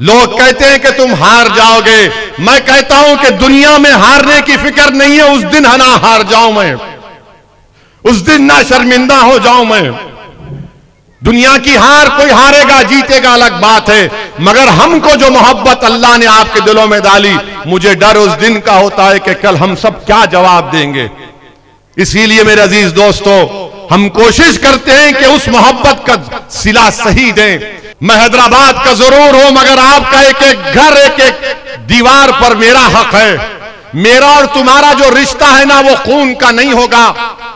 लोग कहते हैं कि तुम हार जाओगे। मैं कहता हूँ कि दुनिया में हारने की फ़िक्र नहीं है उस दिन ना हार जाऊँ मैं। उस दिन ना शर्मिंदा हो जाऊँ मैं। दुनिया की हार कोई हारेगा जीतेगा अलग बात है। मगर हमको जो मोहब्बत अल्लाह ने आपके दिलों में डाली मुझे डर उस दिन का होता है कि कल हम सब क्या जवाब देंगे। इसीलिए मेरे अज़ीज़ दोस्तों हम कोशिश करते हैं कि उस मोहब्बत का सिला सही दें। मैं हैदराबाद का ज़रूर हूँ, मगर आपका एक एक घर, एक एक दीवार पर मेरा हक है। मेरा और तुम्हारा जो रिश्ता है ना, वो खून का नहीं होगा,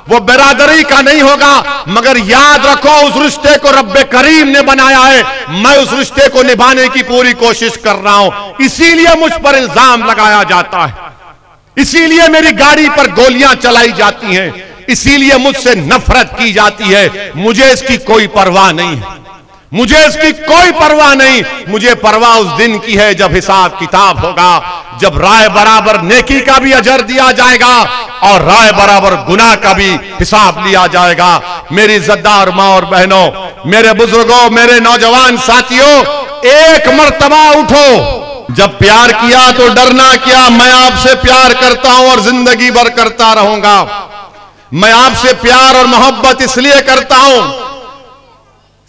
वो बिरादरी का नहीं होगा। मगर याद रखो, उस रिश्ते को रब्बे करीम ने बनाया है। मैं उस रिश्ते को निभाने की पूरी कोशिश कर रहा हूँ। इसीलिए मुझ पर इल्ज़ाम लगाया जाता है। इसीलिए मेरी गाड़ी पर गोलियाँ चलाई जाती हैं। इसीलिए मुझसे नफरत की जाती है। मुझे इसकी कोई परवाह नहीं है। मुझे इसकी कोई परवाह नहीं। मुझे परवाह उस दिन की है जब हिसाब किताब होगा, जब राय बराबर नेकी का भी अजर दिया जाएगा और राय बराबर गुनाह का भी हिसाब लिया जाएगा। मेरी जद्दार माँ और बहनों, मेरे बुज़ुर्गों, मेरे नौजवान साथियों, एक मरतबा उठो। जब प्यार किया तो डरना क्या? मैं आपसे प्यार करता हूँ और ज़िंदगी भर करता रहूँगा। मैं आपसे प्यार और मोहब्बत इसलिए करता हूँ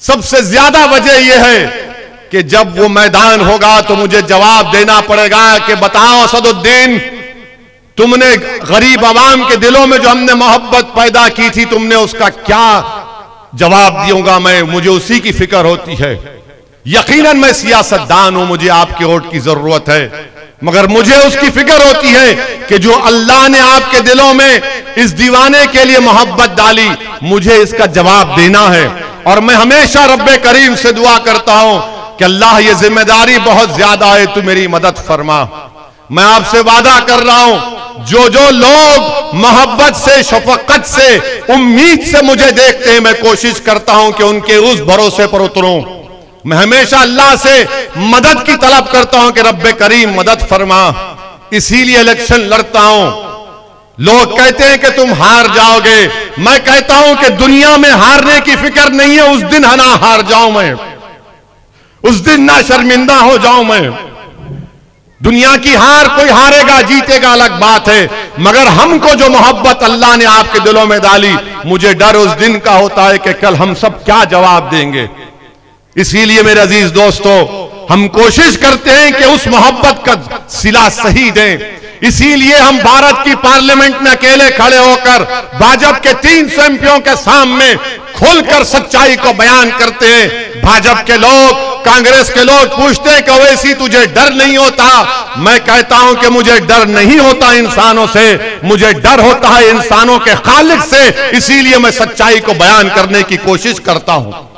सबसे ज़्यादा वजह यह है कि जब वो मैदान होगा तो मुझे जवाब देना पड़ेगा कि बताओ असदुद्दीन, तुमने गरीब आवाम के दिलों में जो हमने मोहब्बत पैदा की थी, तुमने उसका क्या जवाब दूँगा मैं, मुझे उसी की फ़िक्र होती है। यकीनन मैं सियासतदान हूँ, मुझे आपके वोट की ज़रूरत है। मगर मुझे उसकी फ़िक्र होती है कि जो अल्लाह ने आपके दिलों में इस दीवाने के लिए मोहब्बत डाली, मुझे इसका जवाब देना है। और मैं हमेशा रब करीम से दुआ करता हूँ कि अल्लाह ये ज़िम्मेदारी बहुत ज़्यादा है, तू मेरी मदद फरमा। मैं आपसे वादा कर रहा हूँ जो जो लोग मोहब्बत से, शफकत से, उम्मीद से मुझे देखते हैं, मैं कोशिश करता हूँ कि उनके उस भरोसे पर उतरूं। मैं हमेशा अल्लाह से मदद की तलब करता हूँ कि रब करीम मदद फरमा। इसीलिए इलेक्शन लड़ता हूँ लोग कहते हैं कि तुम हार जाओगे। मैं कहता हूँ कि दुनिया में हारने की फ़िक्र नहीं है, उस दिन ना हार जाऊँ मैं। उस दिन ना शर्मिंदा हो जाऊँ मैं। दुनिया की हार कोई हारेगा, जीतेगा अलग बात है। मगर हमको जो मोहब्बत अल्लाह ने आपके दिलों में डाली, मुझे डर उस दिन का होता है कि कल हम सब क्या जवाब देंगे। इसीलिए मेरे अज़ीज़ दोस्तों, हम कोशिश करते हैं कि उस मोहब्बत का सिला सही दें। इसीलिए हम भारत की पार्लियामेंट में अकेले खड़े होकर भाजपा के तीन सौ के सामने खुलकर सच्चाई को बयान करते हैं। भाजपा के लोग, कांग्रेस के लोग पूछते हैं कि वैसी तुझे डर नहीं होता? मैं कहता हूँ कि मुझे डर नहीं होता इंसानों से। मुझे डर होता है इंसानों के खालिक से। इसीलिए मैं सच्चाई को बयान करने की कोशिश करता हूँ।